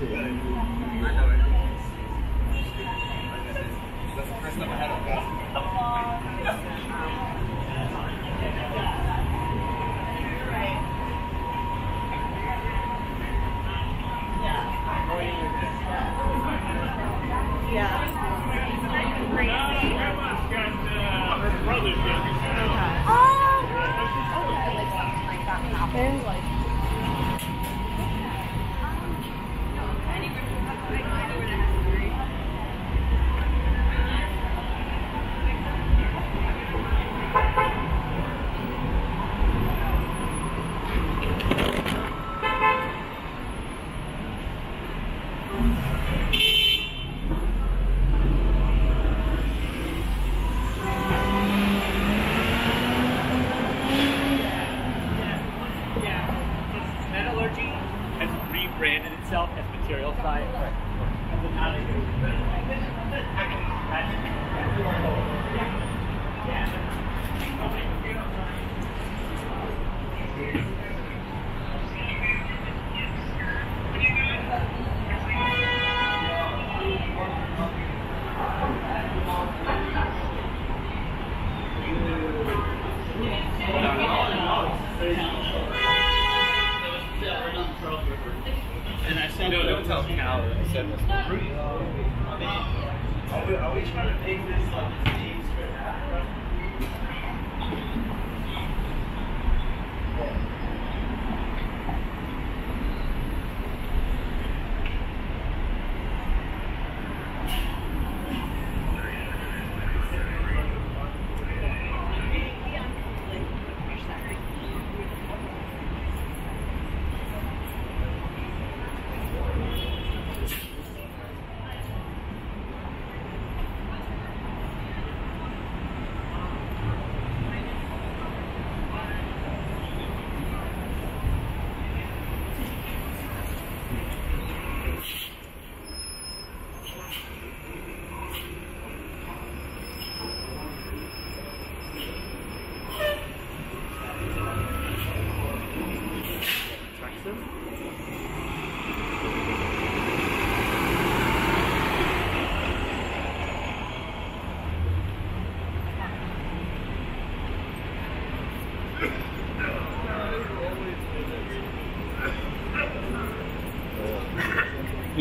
like,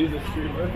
A streamer.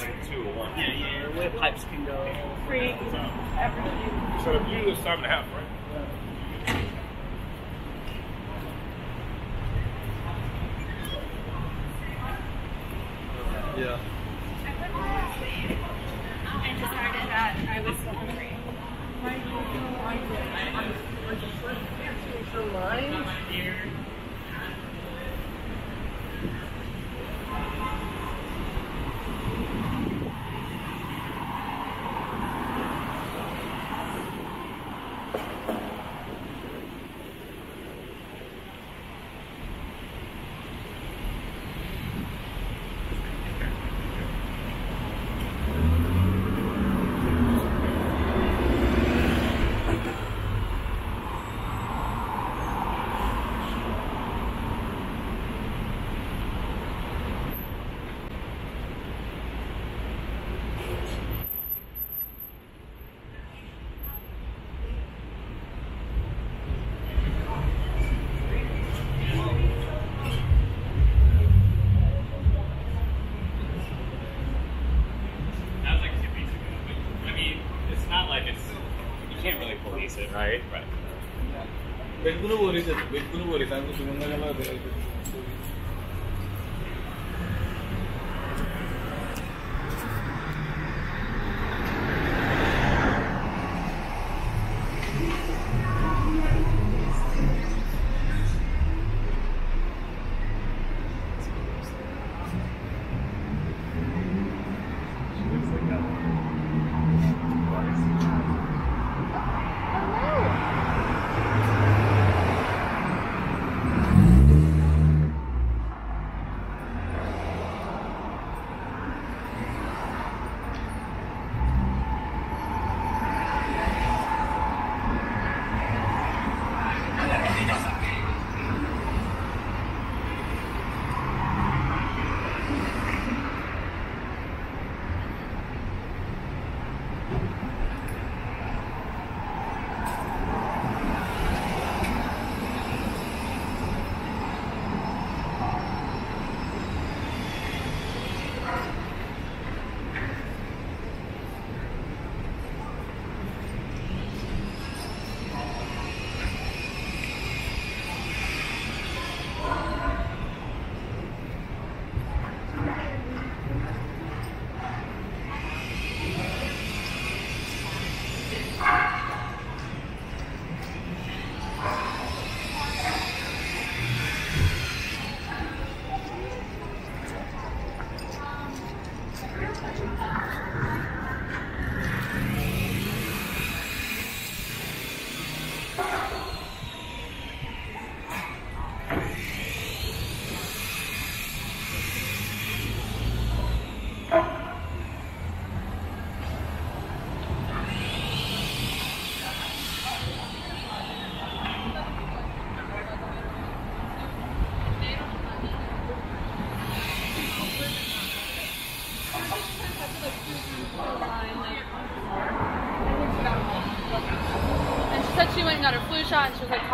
Like two or one. Yeah, yeah, where pipes can go. Freak. Everything. So usually it's seven and a half, can't really police it, right? Right. വെൽക്കുന്നു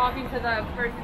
talking to the person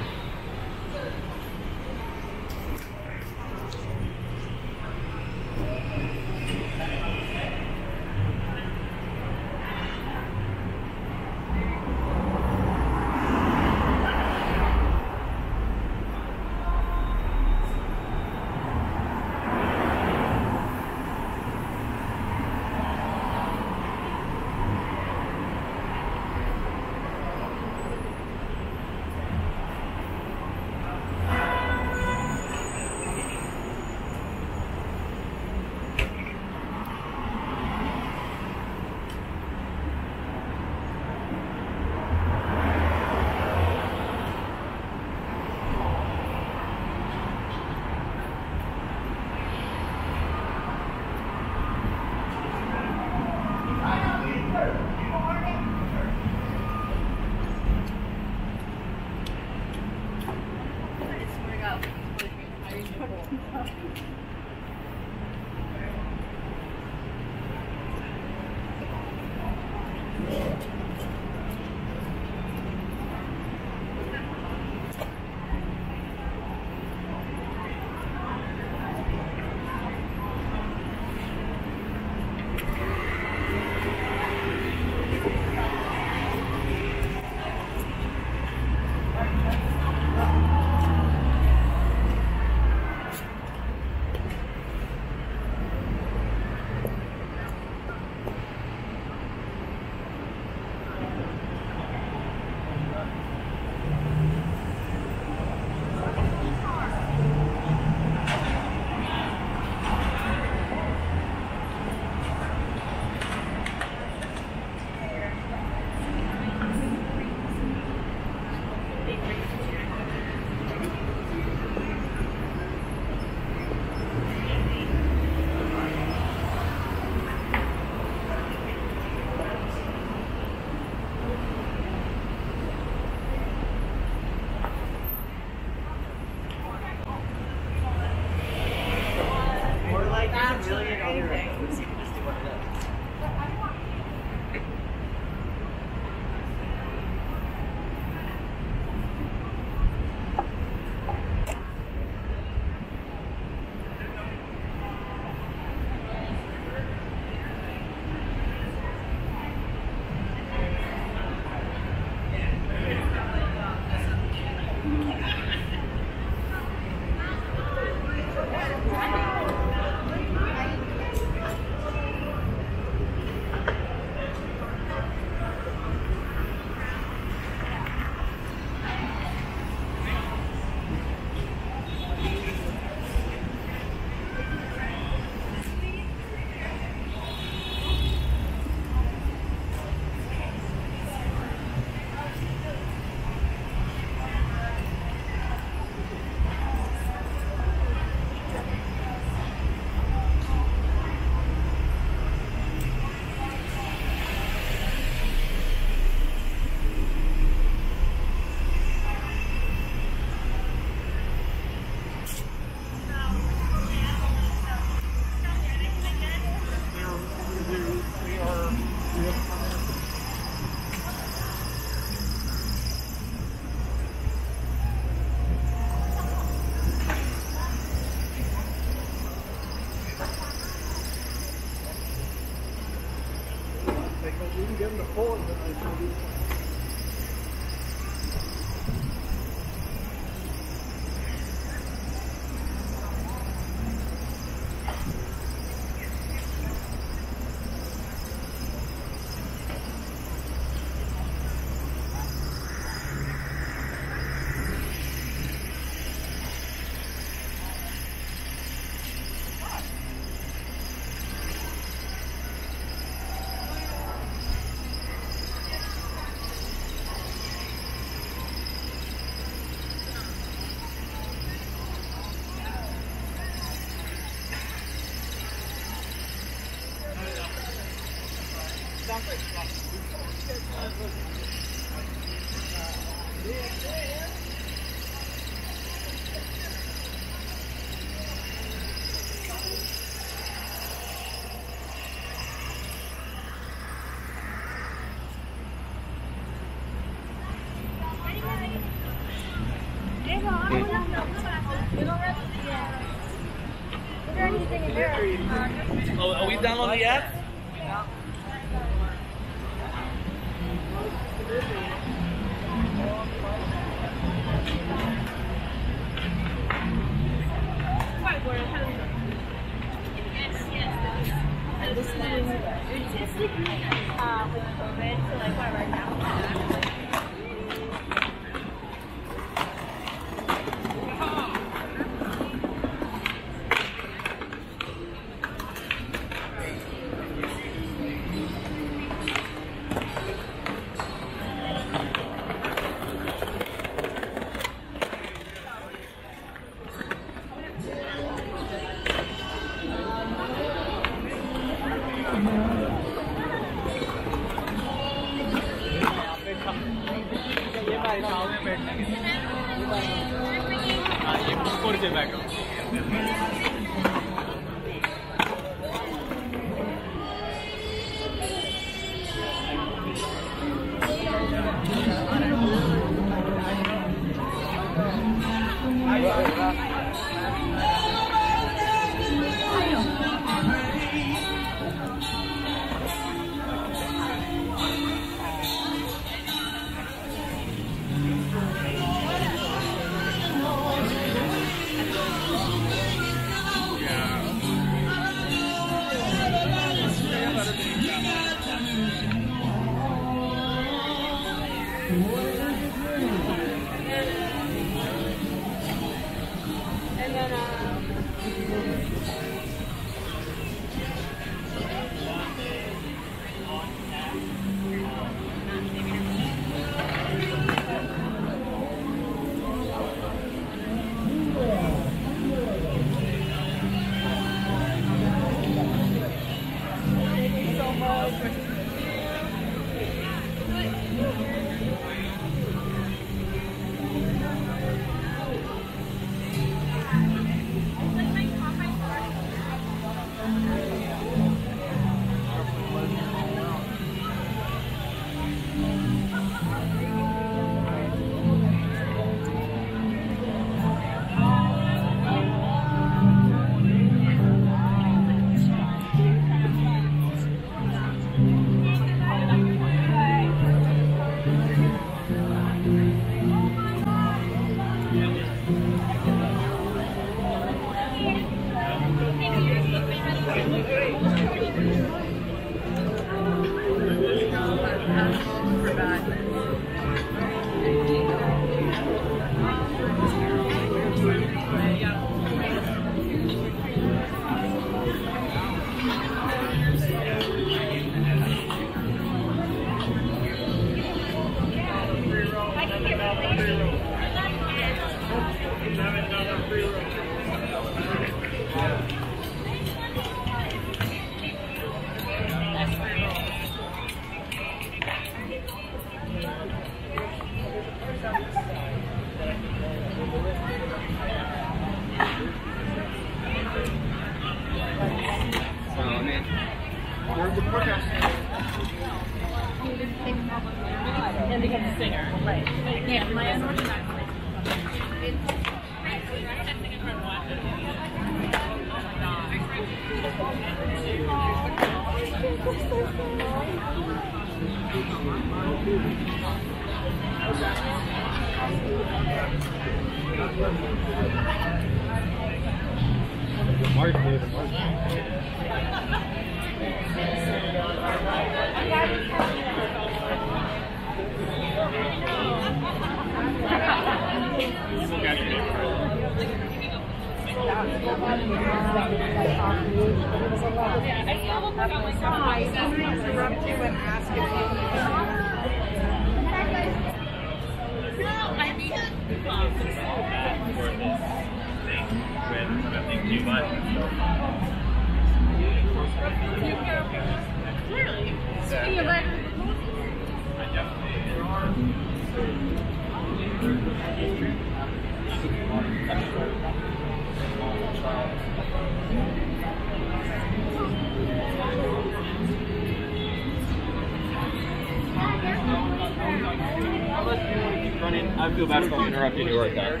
I feel bad for interrupting you right there.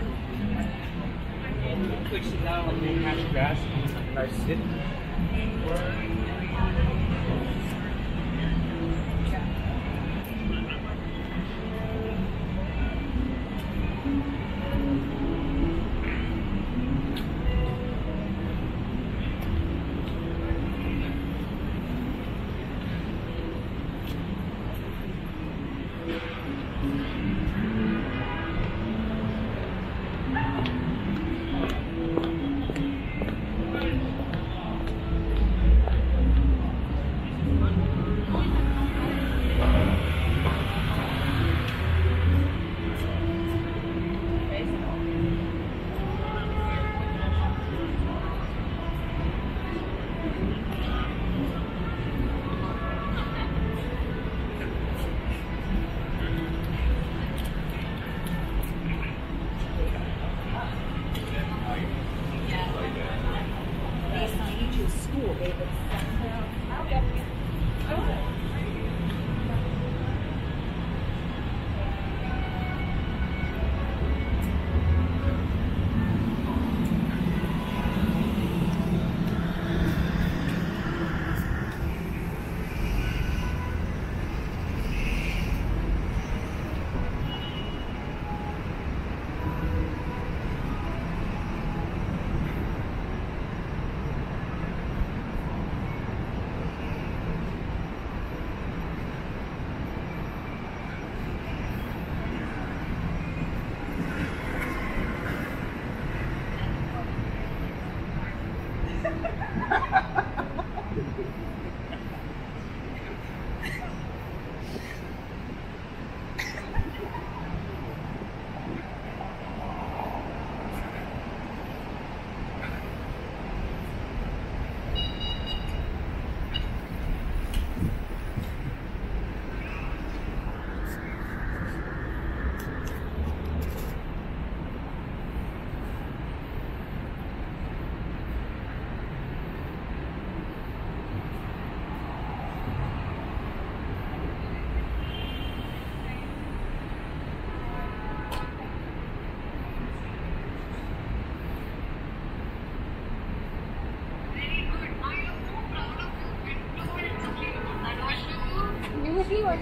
Quick sit down, like your grass. Nice sit.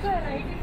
再来一遍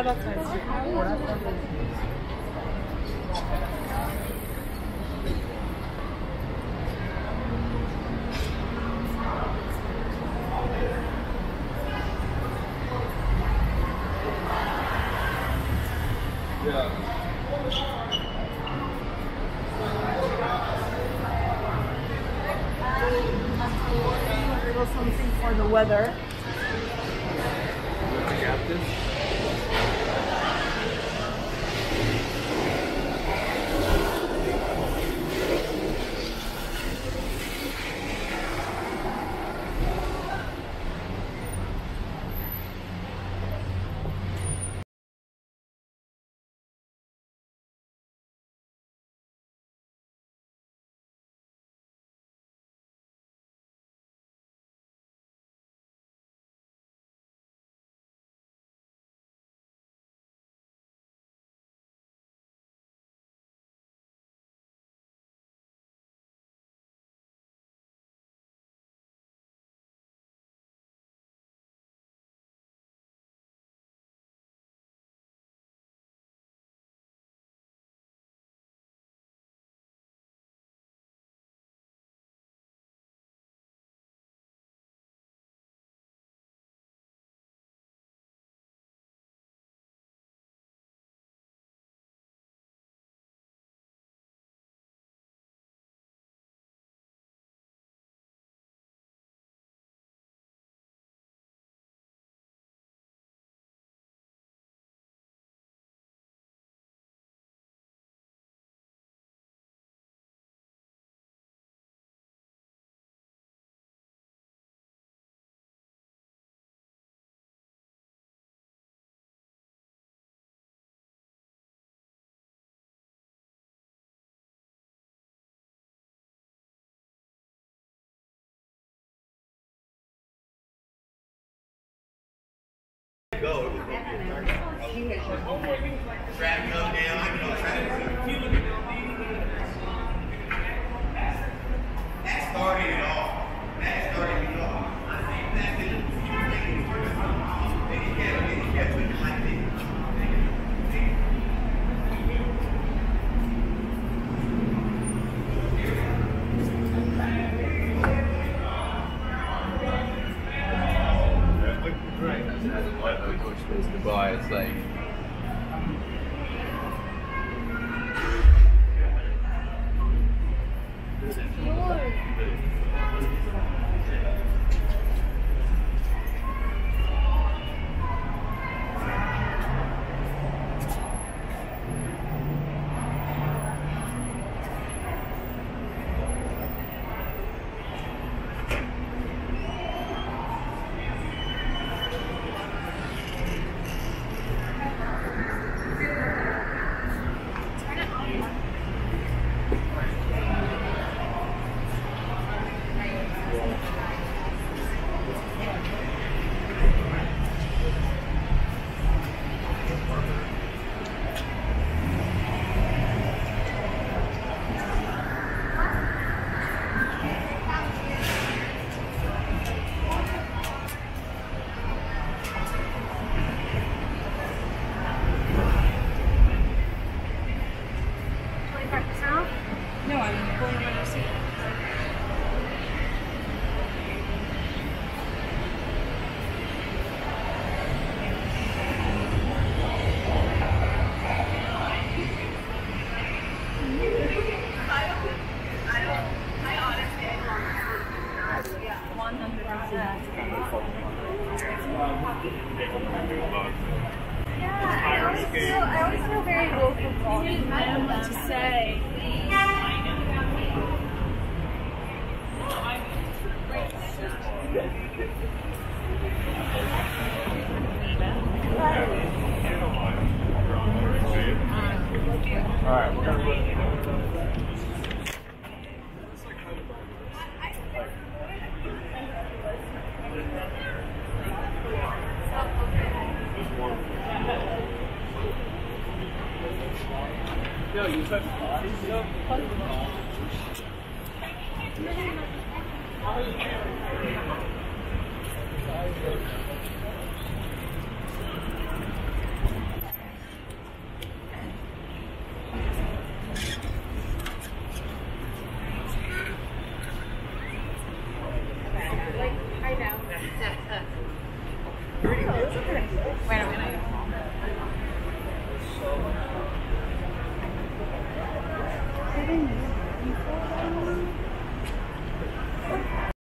Uh, yeah,